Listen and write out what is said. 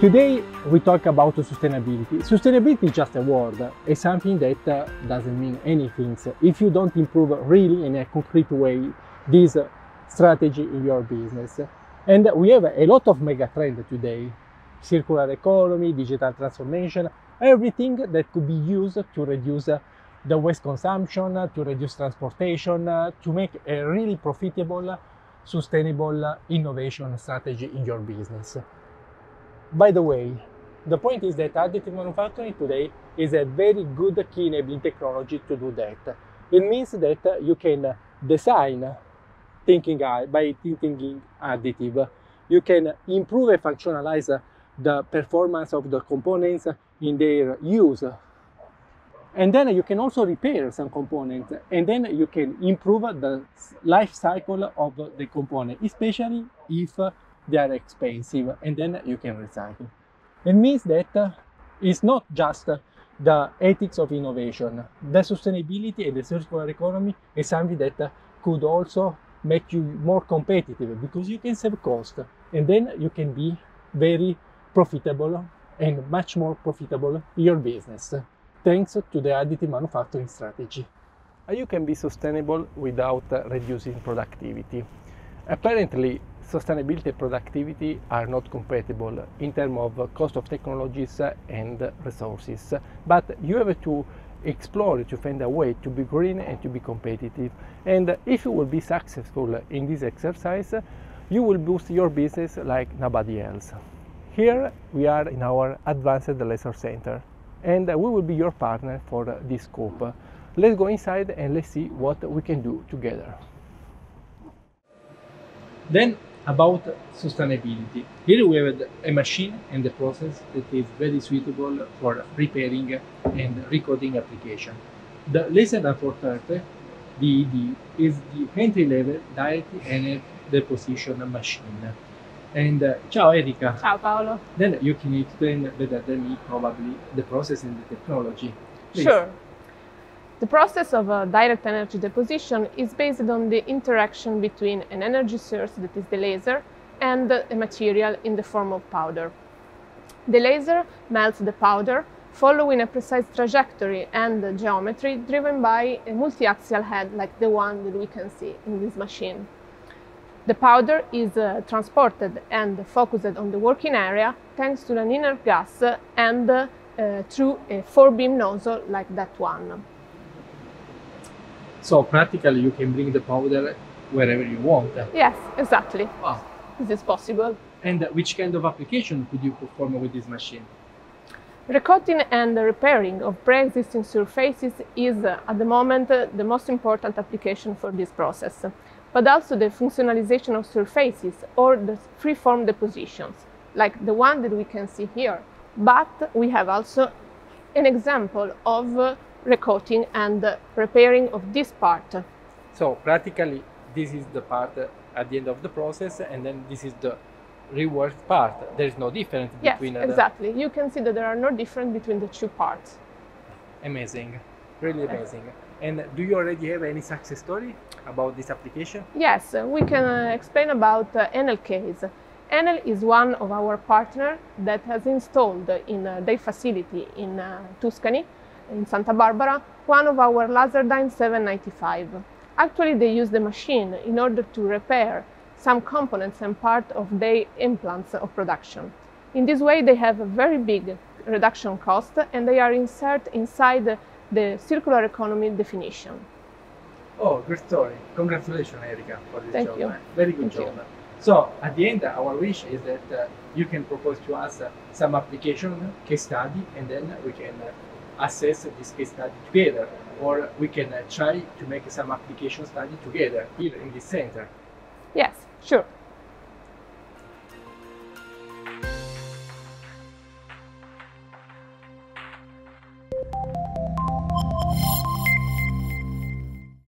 Today we talk about sustainability. Sustainability is just a word, it's something that doesn't mean anything if you don't improve really in a concrete way this strategy in your business. And we have a lot of mega trends today, circular economy, digital transformation, everything that could be used to reduce the waste consumption, to reduce transportation, to make a really profitable, sustainable innovation strategy in your business. By the way, the point is that additive manufacturing today is a very good key enabling technology to do that. It means that you can design thinking by thinking additive. You can improve and functionalize the performance of the components in their use. And then you can also repair some components and then you can improve the life cycle of the component, especially if they are expensive and then you can recycle. It means that uh, it's not just uh, the ethics of innovation. The sustainability and the circular economy is something that uh, could also make you more competitive because you can save cost and then you can be very profitable and much more profitable your business thanks to the additive manufacturing strategy. You can be sustainable without reducing productivity. Apparently, sustainability and productivity are not compatible in terms of cost of technologies and resources. But you have to explore to find a way to be green and to be competitive. And if you will be successful in this exercise, you will boost your business like nobody else. Here we are in our Advanced Laser Center and we will be your partner for this scope. Let's go inside and let's see what we can do together. Then about sustainability. Here we have a machine and a process that is very suitable for repairing and recoating application. The laser Rapporteur DED is the entry level direct energy deposition machine. And uh, ciao Erika. Ciao Paolo. Then you can explain better than me probably the process and the technology. Please. Sure. The process of a direct energy deposition is based on the interaction between an energy source, that is the laser, and a material in the form of powder. The laser melts the powder following a precise trajectory and geometry driven by a multi-axial head like the one that we can see in this machine. The powder is uh, transported and focused on the working area thanks to an inert gas and uh, through a four-beam nozzle like that one. So practically you can bring the powder wherever you want. Yes, exactly. Wow. This is possible. And which kind of application could you perform with this machine? Recoating and repairing of pre-existing surfaces is uh, at the moment uh, the most important application for this process, but also the functionalization of surfaces or the free-form depositions, like the one that we can see here. But we have also an example of uh, recoating and repairing of this part. So practically this is the part at the end of the process and then this is the reworked part. There is no difference yes, between Yes, exactly. You can see that there are no difference between the two parts. Amazing, really amazing. And do you already have any success story about this application? Yes, we can uh, explain about uh, Enel case. Enel is one of our partners that has installed in uh, their facility in uh, Tuscany in Santa Barbara one of our Laserdyne 795. Actually, they use the machine in order to repair some components and part of their implants of production. In this way, they have a very big reduction cost and they are inserted inside the circular economy definition. Oh, good story. Congratulations, Erika, for this Thank job. You. Very good Thank job. You. So, at the end, our wish is that uh, you can propose to us uh, some application case study and then we can uh, assess this case study together or we can uh, try to make some application study together here in this center. Yes, sure.